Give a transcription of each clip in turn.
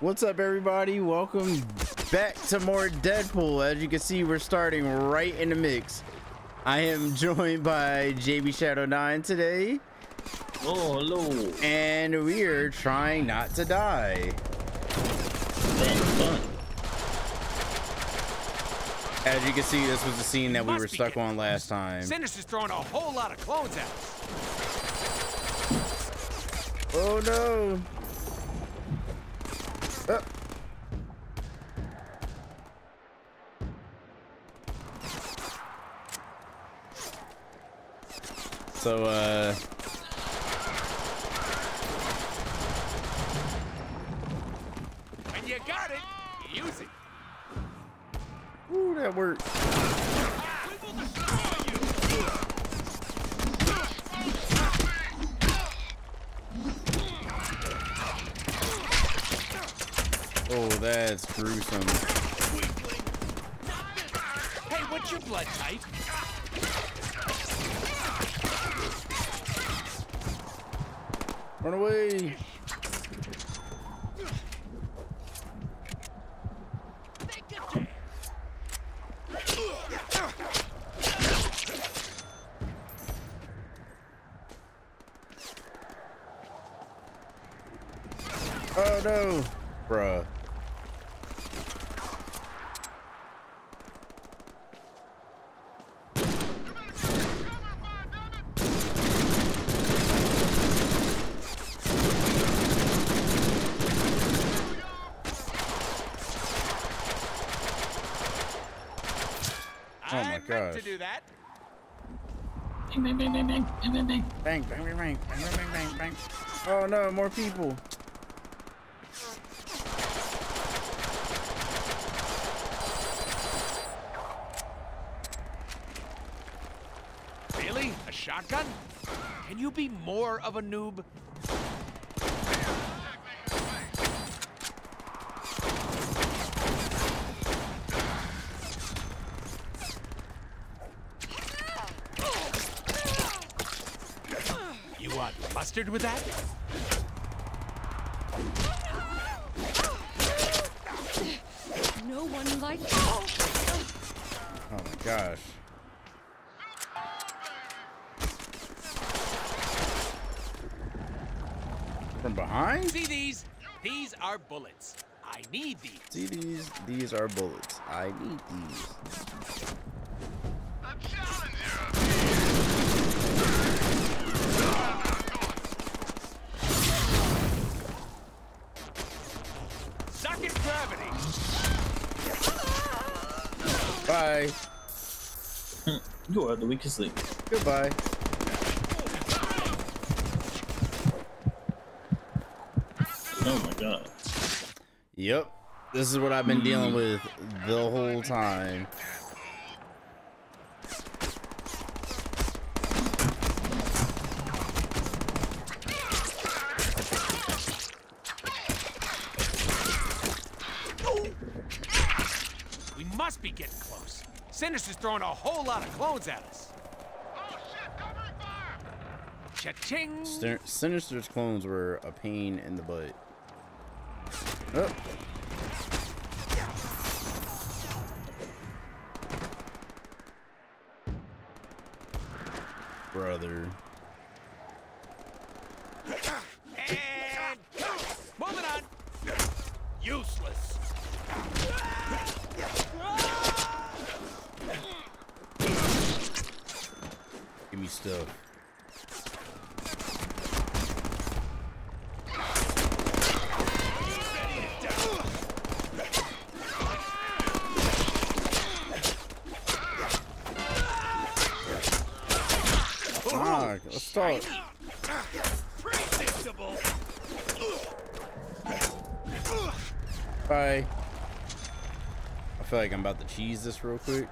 What's up, everybody? Welcome back to more Deadpool. As you can see, we're starting right in the mix. I am joined by JB Shadow 9 today. Oh, hello. And we are trying not to die. Fun, fun. As you can see, this was the scene that we were stuck on last time. Sinister's throwing a whole lot of clones at us. Oh no! Uh. So, uh... When you got it, use it. Ooh, that worked. We will destroy you. Oh, that's gruesome. Hey, what's your blood type? Run away! Oh no! Bruh. Oh my I meant gosh. to do that. Bang, bang, bang, bang, bang, bang, bang, bang. Bang, bang, bang, bang, bang, bang, bang, bang. Oh no, more people. Really? A shotgun? Can you be more of a noob? You want mustard with that? No one like Oh my gosh. From behind? See these? These are bullets. I need these. See these? These are bullets. I need these. Suck at gravity. Bye. You are the weakest link. Goodbye. Oh my god. Yep. This is what I've been dealing with the whole time. We must be getting close. Sinister's throwing a whole lot of clones at us. Oh shit, covering fire! Cha-ching! Sin- Sinister's clones were a pain in the butt. Oh. Brother. And moving on. Useless. Give me stuff. Ah, let's talk. Predictable. Bye. I feel like I'm about to cheese this real quick.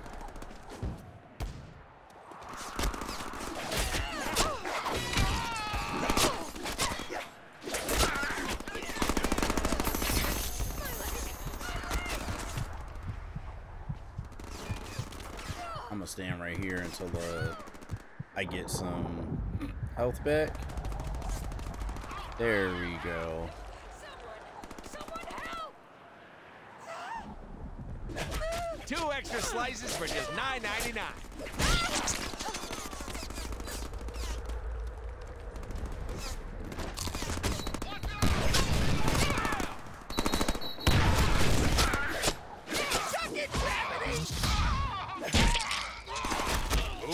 I'm gonna stand right here until uh, I get some health back. There we go. Someone! Someone help! Two extra slices for just $9.99.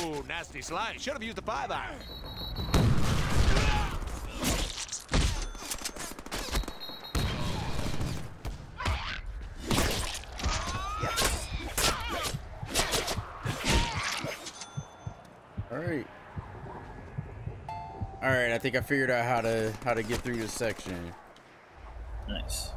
Ooh, nasty slice. Should have used the five iron. All right. All right, I think I figured out how to how to get through this section. Nice.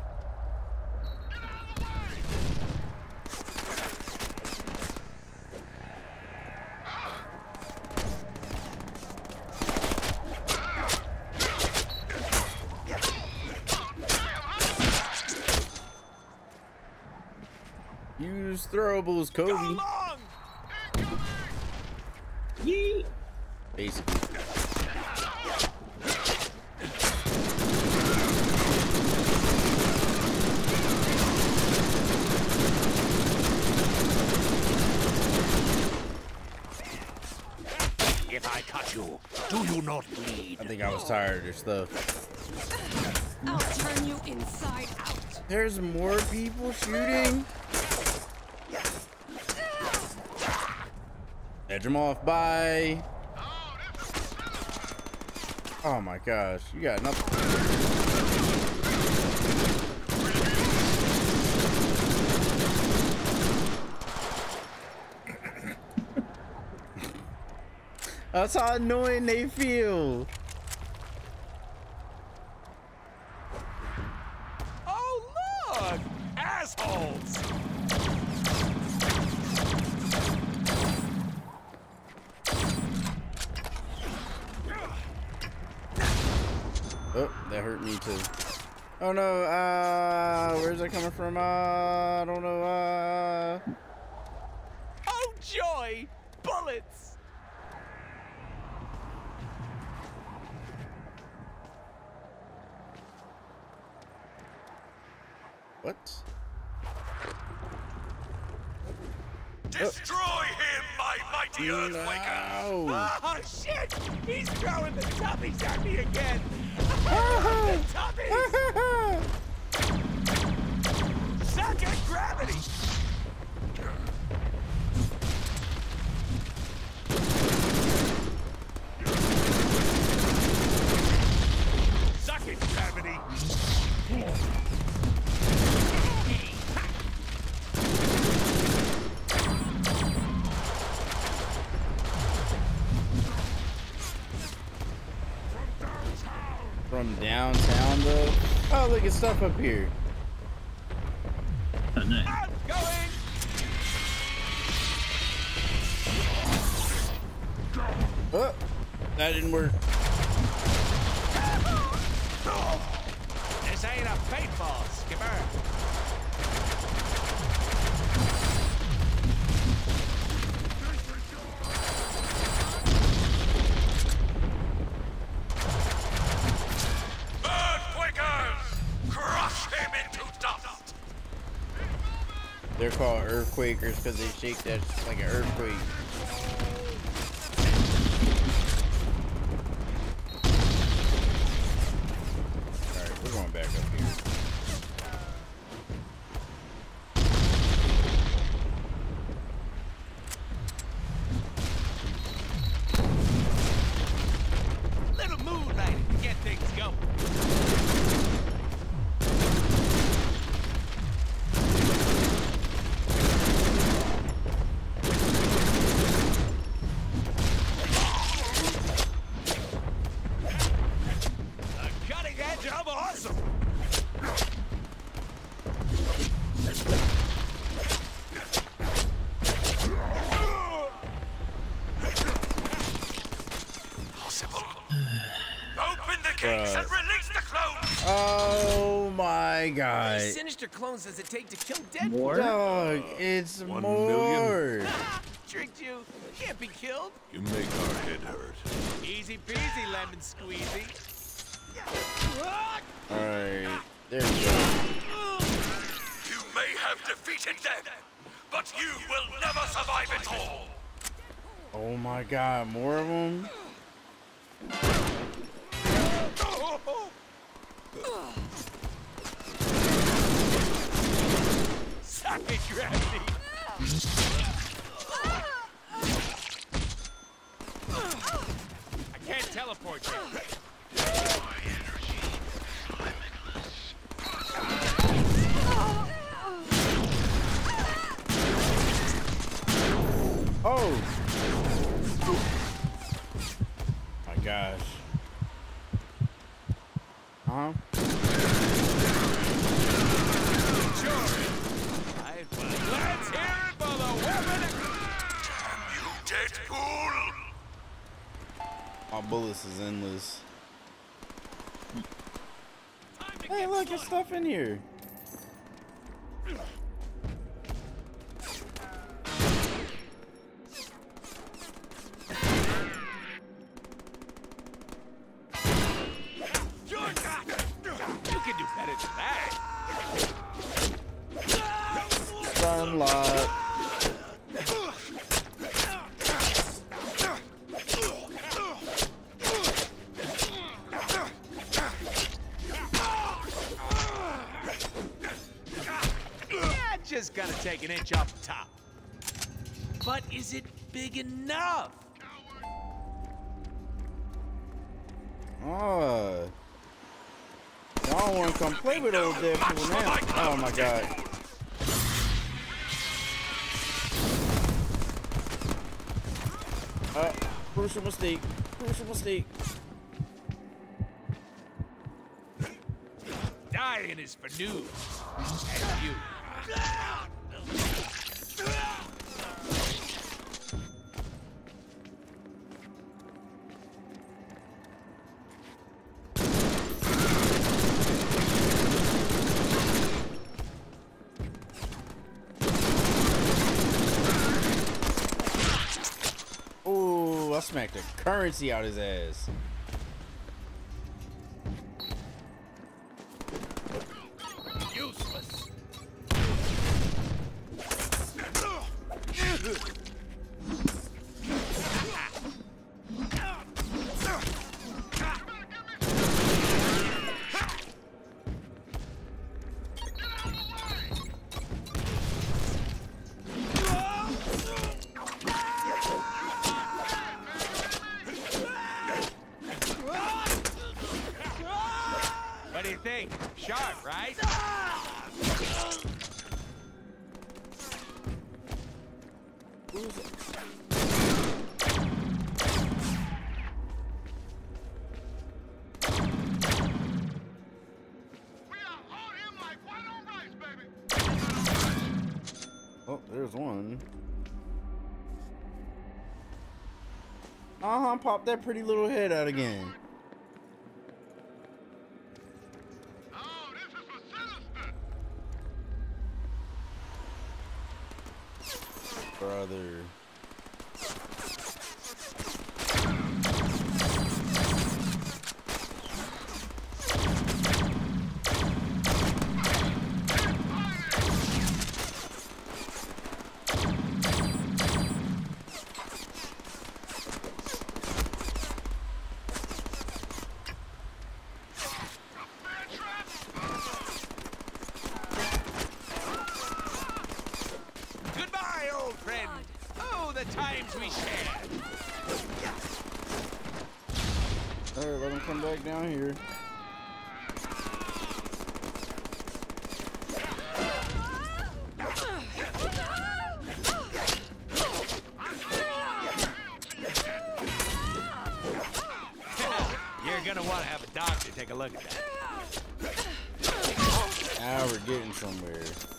Use throwables, Kobe. Go long! Yee! Basically. If I cut you, do you not bleed? I think I was tired of stuff. I'll turn you inside out. There's more people shooting. Edge them off. Bye. Oh my gosh, you got nothing. That's how annoying they feel. Oh, look! Assholes! Oh, that hurt me too. Oh no, uh, where's that coming from? Uh, I don't know, uh. Oh, joy! Bullets! What? Destroy him, my mighty Earthquaker! No. Oh, shit! He's throwing the tubbies at me again! Suck at gravity! Suck it, gravity! From downtown though? Oh, look at stuff up here. Oh, nice. Oh, that didn't work. This ain't a paintball, Skipper. They're called earthquakers because they shake that like an earthquake. My god. Sinister clones does it take to kill dead? More? Dog, it's One more. Tricked you. Can't be killed. You make our head hurt. Easy peasy, lemon squeezy. Alright, there we go. You may have defeated them, but but you will never survive it all. Oh my god, more of them? Oh, oh, oh. Suck it, gravity. I can't teleport you. Oh! My gosh. Uh-huh. Bullets is endless. Hey, look, there's stuff in here. An inch off the top. But is it big enough? Oh. Y'all want to come play with old Deadpool now? Oh my god. Uh, crucial mistake. Crucial mistake. Dying is for news. And you. Ooh, I smacked the currency out his ass. There's one. Uh-huh, pop that pretty little head out again. Brother. Goodbye, old friend. Oh, the times we shared. Alright, let him come back down here. You're gonna want to have a doctor take a look at that. Now we're getting somewhere.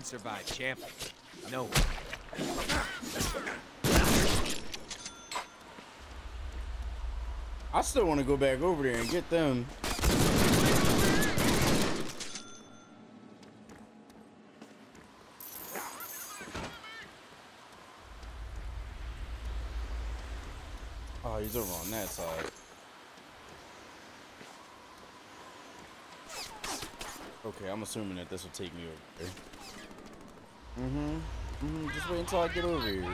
One survived, champ. No. I still want to go back over there and get them. Oh, he's over on that side. Okay, I'm assuming that this will take me over there. Mm-hmm. Mm-hmm. Just wait until I get over here.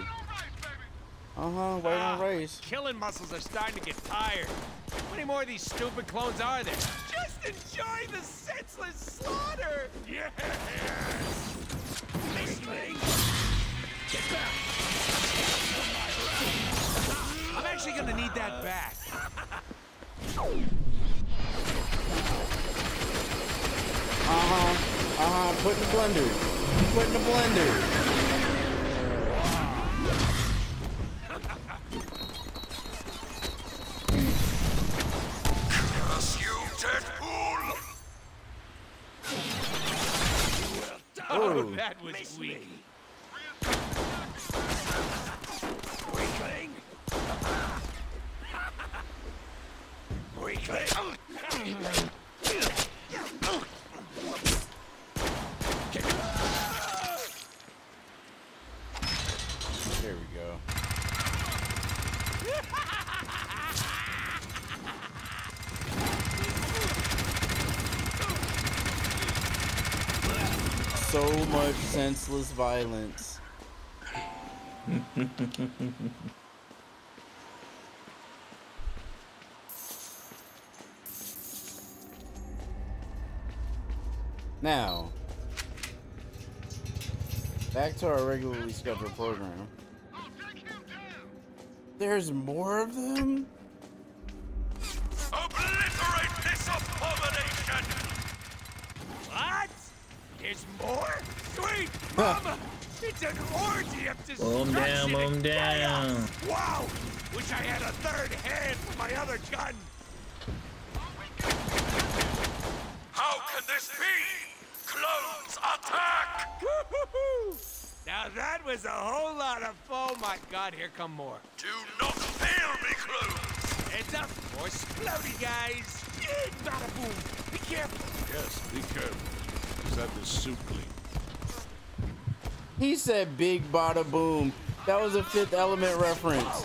Uh-huh, wait on race. Killing muscles are starting to get tired. How many more of these stupid clones are there? Just enjoy the senseless slaughter! Yes! Weakling! Get back! I'm actually gonna need that back. Uh-huh. Uh-huh. Put in the blender. Put in the blender. Curse you, Deadpool! Oh, that was weak. Weakling! Weakling! There we go. So much senseless violence. now, back to our regularly scheduled program. There's more of them? More? Sweet mama! it's an orgy of destruction Boom down, boom and down. Wow! Wish I had a third hand for my other gun. How can this be? Clones attack! Now that was a whole lot of oh my god, here come more. Do not fail me, clones! Heads up, more explodey guys! Yeah, bada boom! Be careful! Yes, be careful. Suit clean? He said big bada boom. That was a fifth element reference.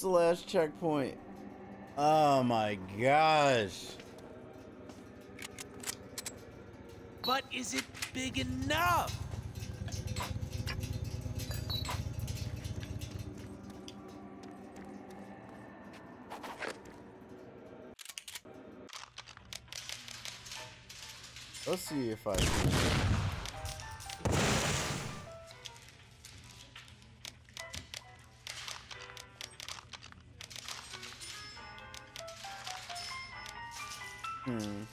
Bro, the last checkpoint? Oh my gosh. But is it big enough? Let's see if I can. Hmm.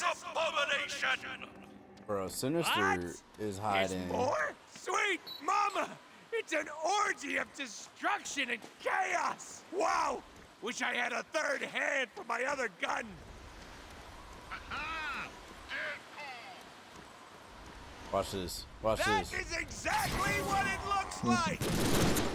This abomination! Bro, Sinister What? is There's hiding. more? Sweet mama! It's an orgy of destruction and chaos! Wow! Wish I had a third hand for my other gun. Watch this. Watch That this. is exactly what it looks like.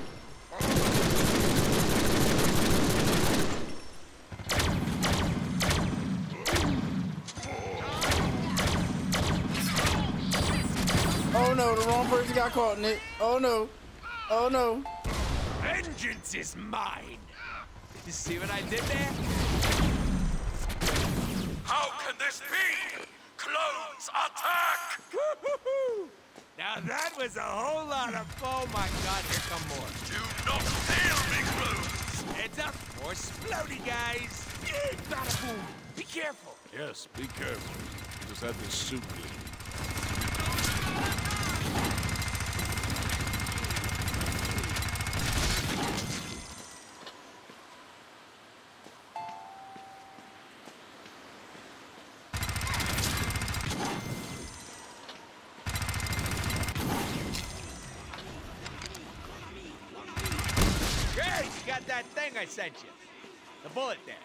no, the wrong person got caught in it. Oh no. Oh no. Vengeance is mine. You see what I did there? How can this be? Clones attack! Now that was a whole lot of. Oh my God! Here come more. Do not fail me, clones! Heads up, more splody guys. Yeah, bada boom. Be careful. Yes, be careful. Just have this suit clean. Great, you got that thing I sent you. The bullet there.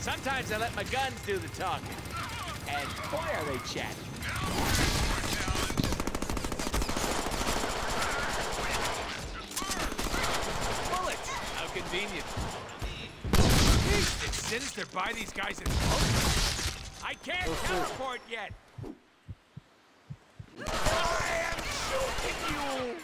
Sometimes I let my guns do the talking. And boy, are they chatty. Bullets! How convenient. Jeez, it's sinister by these guys in post. I can't teleport yet. I am shooting you!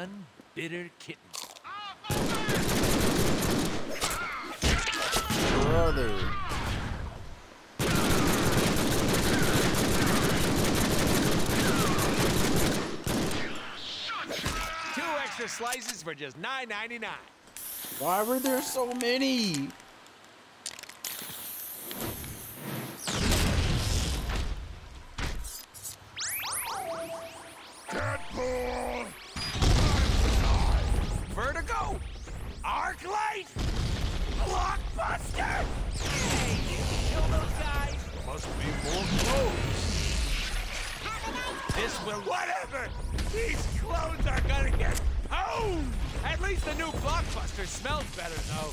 One bitter kitten. Brother. Two extra slices for just $9.99. Why were there so many? Blockbuster! Hey, did you kill those guys? Must be more clothes. This will whatever! These clones are gonna get pwned! At least the new blockbuster smells better, though.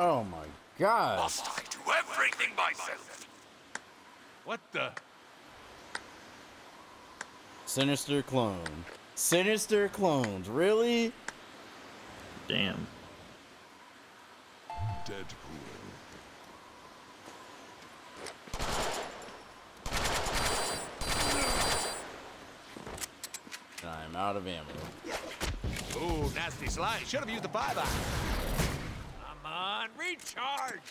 Oh my god. Must I do everything myself? What the? Sinister clone. Sinister clones, really? Damn. Deadpool. I'm out of ammo. Ooh, nasty slide. Should have used the five eye. Come on, recharge.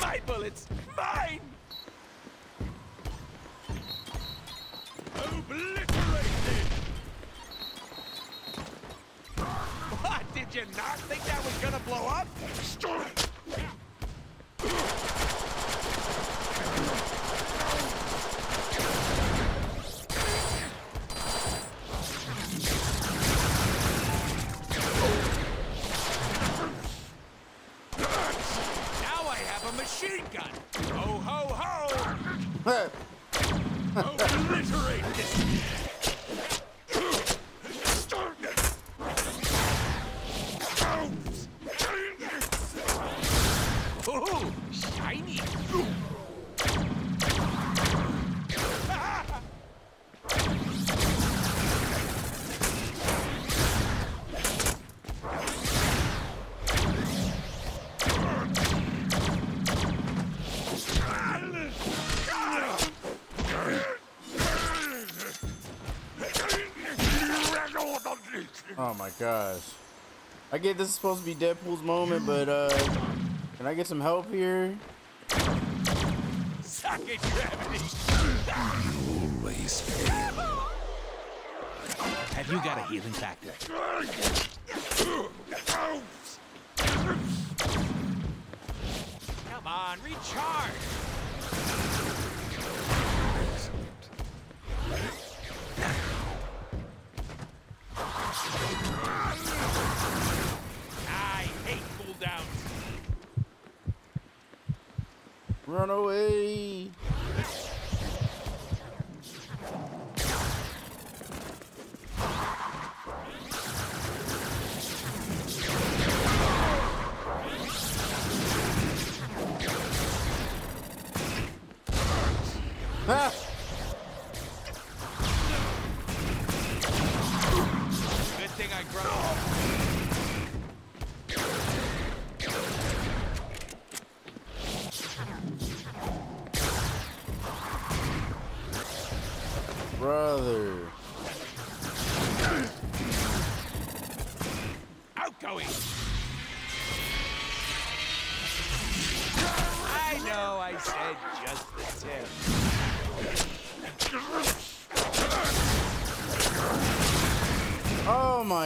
My bullets, mine. Obliterated. What? Did you not think that was gonna blow up? Now I have a machine gun. Ho ho ho! Obliterate this. Ooh, shiny. Oh my gosh. I get this is supposed to be Deadpool's moment, but uh can I get some help here? Suck it, gravity. Always fail. Have you got a healing factor? Come on, recharge.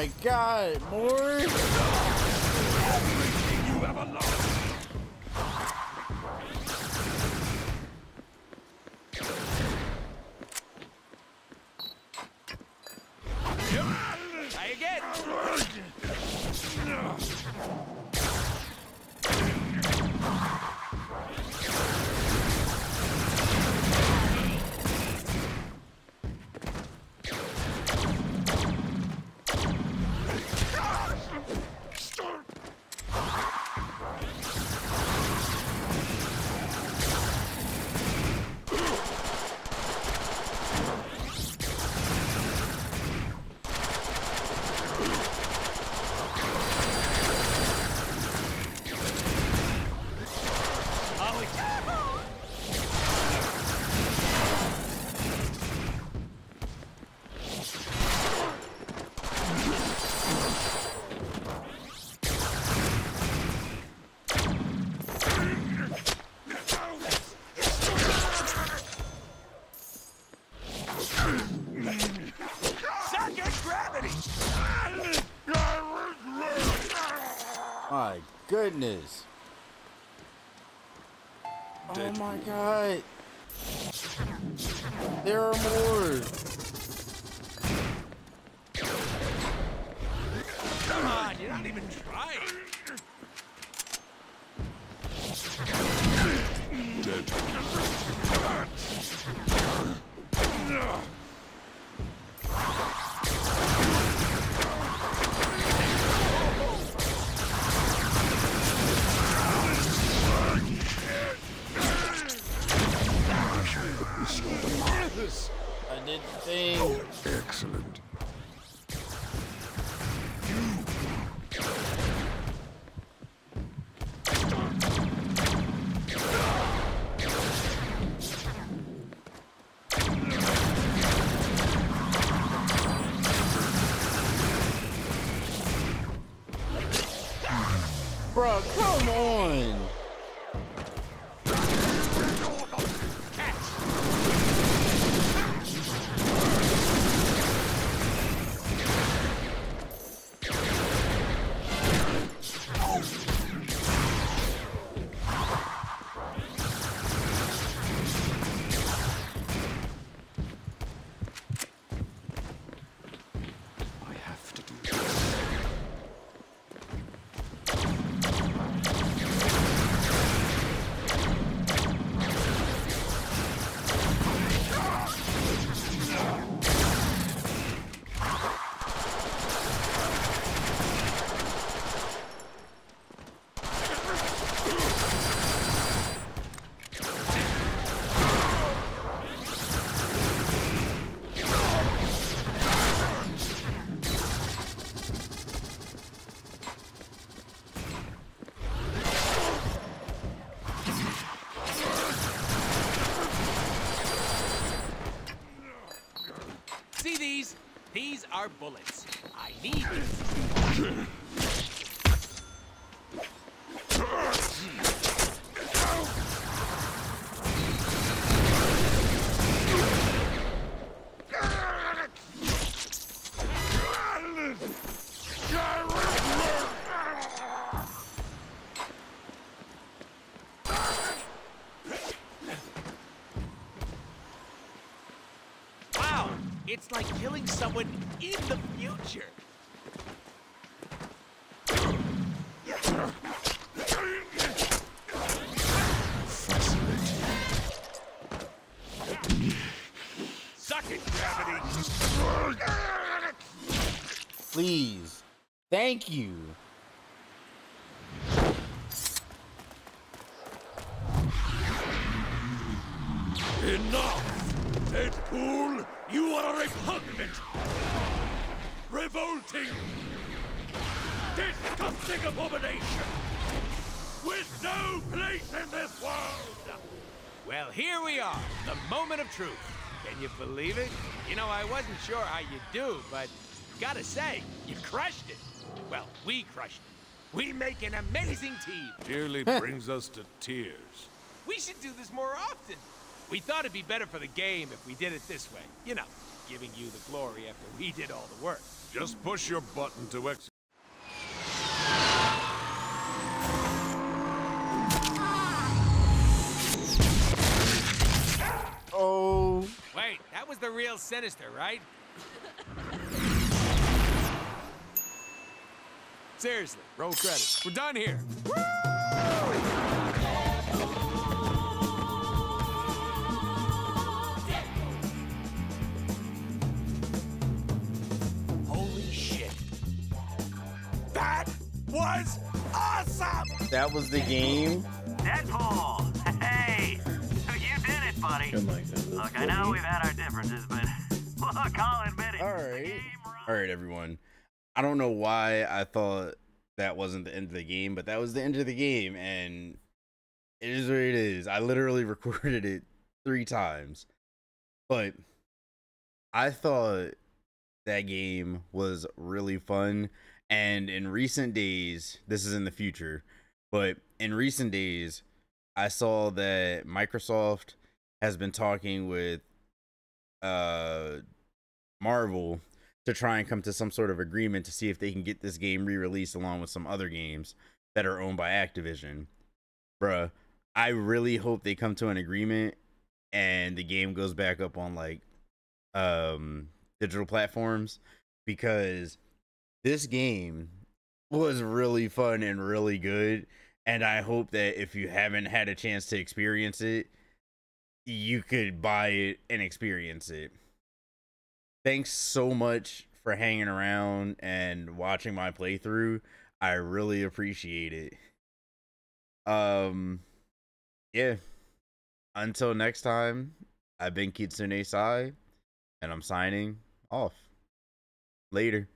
my god, more? goodness. our bullets. I need It's like killing someone the future. Suck it, gravity. Please. Thank you. Truth. Can you believe it? You know, I wasn't sure how you do, but gotta say, you crushed it. Well, we crushed it. We make an amazing team. Nearly brings us to tears. We should do this more often. We thought it'd be better for the game if we did it this way. You know, giving you the glory after we did all the work. Just push your button to execute. Oh, Wait, that was the real Sinister, right? Seriously, roll credits. We're done here. Holy shit. That was awesome! that was the game. Deadpool! Hey! You did it, buddy. My god. Look, I know we've had our differences, but look, I'll admit it. All right. All right, everyone. I don't know why I thought that wasn't the end of the game, but that was the end of the game, and it is what it is. I literally recorded it three times, but I thought that game was really fun. And in recent days, this is in the future, but in recent days, I saw that Microsoft has been talking with uh Marvel to try and come to some sort of agreement to see if they can get this game re-released along with some other games that are owned by Activision. Bruh, I really hope they come to an agreement and the game goes back up on like um digital platforms because this game was really fun and really good and I hope that if you haven't had a chance to experience it you could buy it and experience it thanks so much for hanging around and watching my playthrough. I really appreciate it. Um yeah. Until next time, I've been KitsuneCy and I'm signing off. Later.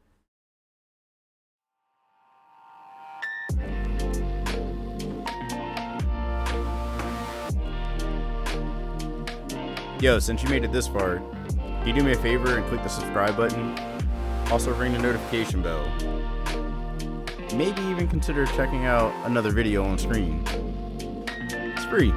Yo, since you made it this far, can you do me a favor and click the subscribe button? Also ring the notification bell. Maybe even consider checking out another video on screen. It's free.